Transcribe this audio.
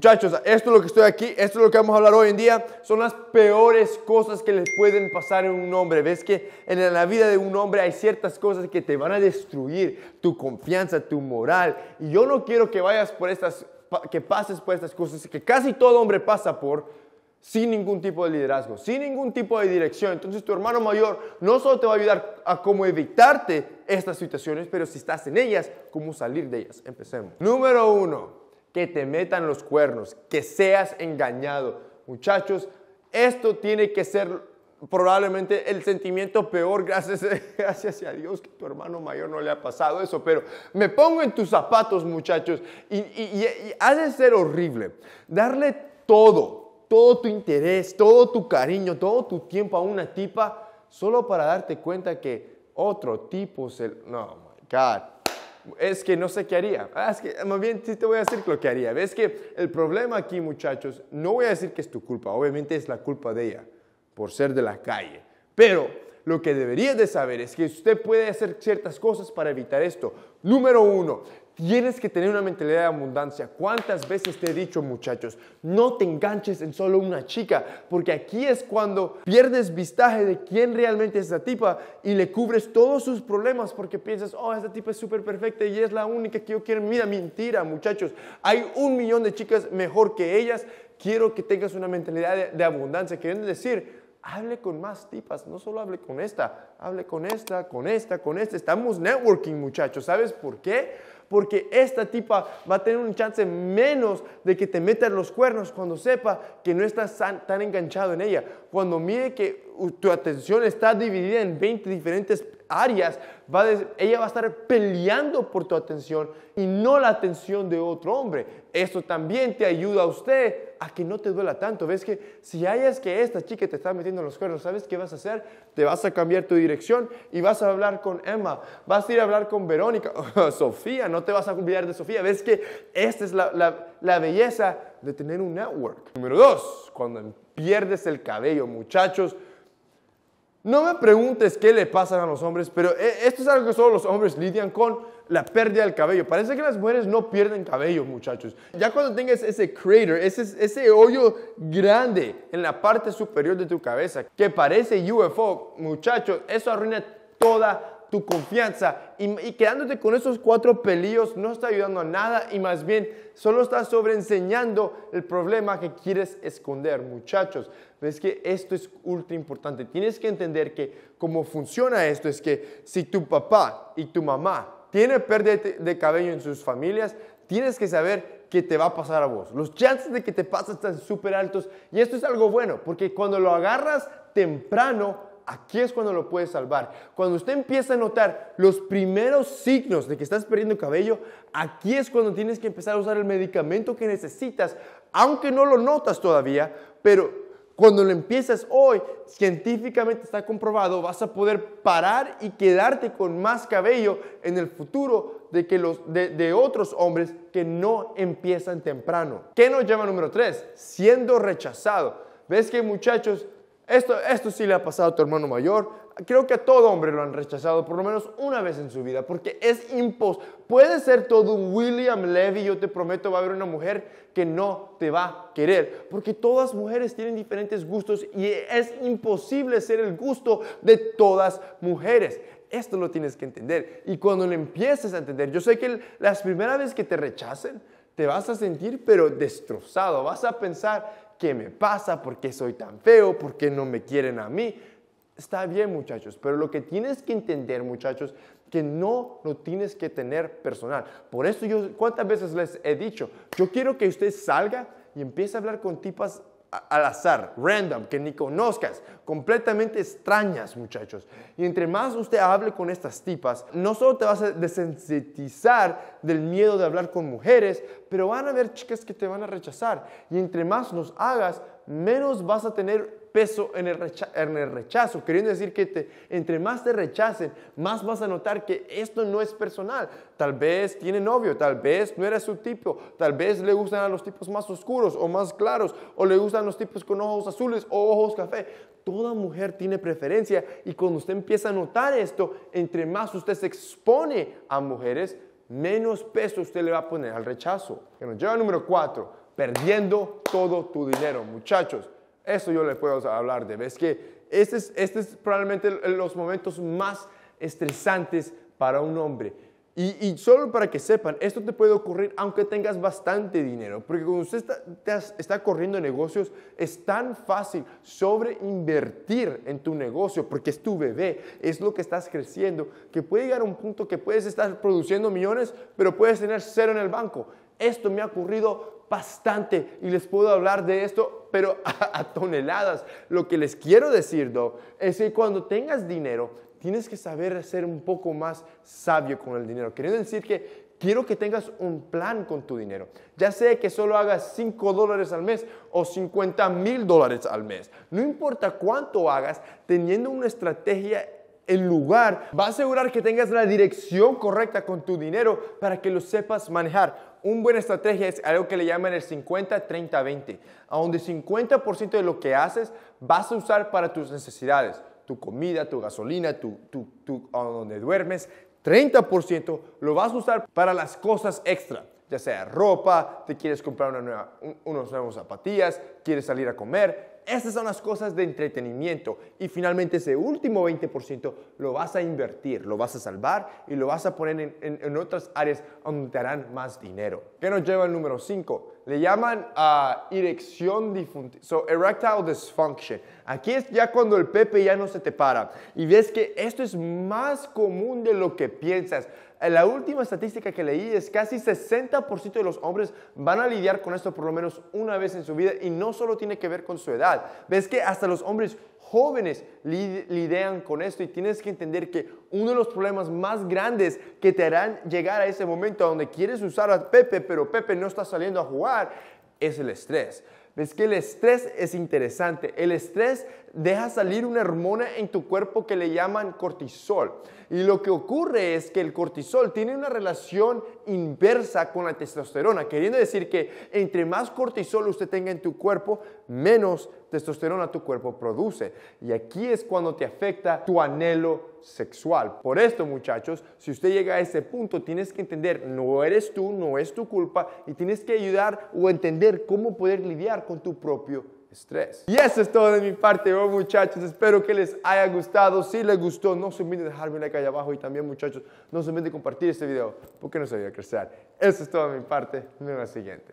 Muchachos, esto es lo que estoy aquí, esto es lo que vamos a hablar hoy en día, son las peores cosas que le pueden pasar en un hombre. Ves que en la vida de un hombre hay ciertas cosas que te van a destruir tu confianza, tu moral. Y yo no quiero que vayas por estas, que pases por estas cosas que casi todo hombre pasa por sin ningún tipo de liderazgo, sin ningún tipo de dirección. Entonces tu hermano mayor no solo te va a ayudar a cómo evitarte estas situaciones, pero si estás en ellas, cómo salir de ellas. Empecemos. Número uno que te metan los cuernos, que seas engañado. Muchachos, esto tiene que ser probablemente el sentimiento peor, gracias, gracias a Dios que tu hermano mayor no le ha pasado eso, pero me pongo en tus zapatos, muchachos, y, y, ha de ser horrible. Darle todo, todo tu interés, todo tu cariño, todo tu tiempo a una tipa, solo para darte cuenta que otro tipo se... No, my God es que no sé qué haría. Ah, es que más bien sí te voy a decir lo que haría. Ves que el problema aquí, muchachos, no voy a decir que es tu culpa, obviamente es la culpa de ella por ser de la calle. Pero lo que deberías de saber es que usted puede hacer ciertas cosas para evitar esto. Número uno, Tienes que tener una mentalidad de abundancia. ¿Cuántas veces te he dicho, muchachos, no te enganches en solo una chica? Porque aquí es cuando pierdes vistaje de quién realmente es esa tipa y le cubres todos sus problemas porque piensas, oh, esta tipa es súper perfecta y es la única que yo quiero. Mira, mentira, muchachos. Hay un millón de chicas mejor que ellas. Quiero que tengas una mentalidad de, abundancia, queriendo decir, hable con más tipas, no solo hable con esta, hable con esta, con esta, con esta. Estamos networking, muchachos. ¿Sabes por qué? Porque esta tipa va a tener un chance menos de que te metan los cuernos cuando sepa que no estás tan, enganchado en ella. Cuando mire que tu atención está dividida en 20 diferentes áreas, va ella va a estar peleando por tu atención y no la atención de otro hombre. Esto también te ayuda a usted a que no te duela tanto. Ves que si hayas que esta chica te está metiendo los cuernos, ¿sabes qué vas a hacer? Te vas a cambiar tu dirección y vas a hablar con Emma, vas a ir a hablar con Verónica, Sofía, no te vas a olvidar de Sofía. Ves que esta es la, la belleza de tener un network. Número dos, cuando pierdes el cabello, muchachos, no me preguntes qué le pasa a los hombres, pero eh, esto es algo que solo los hombres lidian con la pérdida del cabello. Parece que las mujeres no pierden cabello, muchachos. Ya cuando tengas ese crater, ese, ese hoyo grande en la parte superior de tu cabeza, que parece UFO, muchachos, eso arruina toda tu confianza y, quedándote con esos cuatro pelillos no está ayudando a nada y más bien solo está sobreenseñando el problema que quieres esconder. Muchachos, ves que esto es ultra importante. Tienes que entender que cómo funciona esto es que si tu papá y tu mamá tienen pérdida de cabello en sus familias, tienes que saber que te va a pasar a vos. Los chances de que te pase están súper altos y esto es algo bueno porque cuando lo agarras temprano Aquí es cuando lo puedes salvar. Cuando usted empieza a notar los primeros signos de que estás perdiendo cabello, aquí es cuando tienes que empezar a usar el medicamento que necesitas, aunque no lo notas todavía, pero cuando lo empiezas hoy, científicamente está comprobado, vas a poder parar y quedarte con más cabello en el futuro de, que los, de, otros hombres que no empiezan temprano. ¿Qué nos llama número tres? Siendo rechazado. ¿Ves que muchachos? Esto, esto sí le ha pasado a tu hermano mayor. Creo que a todo hombre lo han rechazado por lo menos una vez en su vida, porque es imposible. Puede ser todo un William Levy, yo te prometo, va a haber una mujer que no te va a querer, porque todas mujeres tienen diferentes gustos y es imposible ser el gusto de todas mujeres. Esto lo tienes que entender. Y cuando lo empieces a entender, yo sé que las primeras veces que te rechacen, te vas a sentir pero destrozado, vas a pensar, ¿qué me pasa? ¿Por qué soy tan feo? ¿Por qué no me quieren a mí? Está bien, muchachos, pero lo que tienes que entender, muchachos, que no lo tienes que tener personal. Por eso yo, ¿cuántas veces les he dicho? Yo quiero que usted salga y empiece a hablar con tipas al azar, random, que ni conozcas, completamente extrañas, muchachos. Y entre más usted hable con estas tipas, no solo te vas a desensitizar del miedo de hablar con mujeres, pero van a haber chicas que te van a rechazar. Y entre más los hagas, menos vas a tener peso en el, rechazo, queriendo decir que te, entre más te rechacen, más vas a notar que esto no es personal. Tal vez tiene novio, tal vez no era su tipo, tal vez le gustan a los tipos más oscuros o más claros, o le gustan los tipos con ojos azules o ojos café. Toda mujer tiene preferencia y cuando usted empieza a notar esto, entre más usted se expone a mujeres, menos peso usted le va a poner al rechazo. Que nos lleva número cuatro perdiendo todo tu dinero. Muchachos, eso yo les puedo hablar de. Ves que este es, este es probablemente los momentos más estresantes para un hombre. Y, solo para que sepan, esto te puede ocurrir aunque tengas bastante dinero, porque cuando usted está, está corriendo negocios, es tan fácil sobreinvertir en tu negocio, porque es tu bebé, es lo que estás creciendo, que puede llegar a un punto que puedes estar produciendo millones, pero puedes tener cero en el banco. Esto me ha ocurrido bastante y les puedo hablar de esto, pero a, toneladas. Lo que les quiero decir, Do, es que cuando tengas dinero, tienes que saber ser un poco más sabio con el dinero. Queriendo decir que quiero que tengas un plan con tu dinero. Ya sea que solo hagas 5 dólares al mes o 50 mil dólares al mes. No importa cuánto hagas, teniendo una estrategia en lugar, va a asegurar que tengas la dirección correcta con tu dinero para que lo sepas manejar. Una buena estrategia es algo que le llaman el 50-30-20, donde 50% de lo que haces vas a usar para tus necesidades tu comida, tu gasolina, tu, tu, tu, donde duermes, 30% lo vas a usar para las cosas extra, ya sea ropa, te quieres comprar una nueva, unos nuevos zapatillas, quieres salir a comer, estas son las cosas de entretenimiento. Y finalmente ese último 20% lo vas a invertir, lo vas a salvar y lo vas a poner en, otras áreas donde te harán más dinero. ¿Qué nos lleva al número 5? Le llaman a erección disfuncional, so erectile dysfunction. Aquí es ya cuando el pepe ya no se te para. Y ves que esto es más común de lo que piensas. La última estadística que leí es casi 60% de los hombres van a lidiar con esto por lo menos una vez en su vida y no solo tiene que ver con su edad. Ves que hasta los hombres jóvenes lidian con esto y tienes que entender que uno de los problemas más grandes que te harán llegar a ese momento donde quieres usar a Pepe, pero Pepe no está saliendo a jugar, es el estrés. Ves que el estrés es interesante. El estrés deja salir una hormona en tu cuerpo que le llaman cortisol. Y lo que ocurre es que el cortisol tiene una relación inversa con la testosterona, queriendo decir que entre más cortisol usted tenga en tu cuerpo, menos testosterona tu cuerpo produce. Y aquí es cuando te afecta tu anhelo sexual. Por esto, muchachos, si usted llega a ese punto, tienes que entender, no eres tú, no es tu culpa, y tienes que ayudar o entender cómo poder lidiar con tu propio estrés. Y eso es todo de mi parte, muchachos. Espero que les haya gustado. Si les gustó, no se olviden de dejarme like ahí abajo y también, muchachos, no se olviden de compartir este video porque no se a crecer. Eso es todo de mi parte. Nos la siguiente.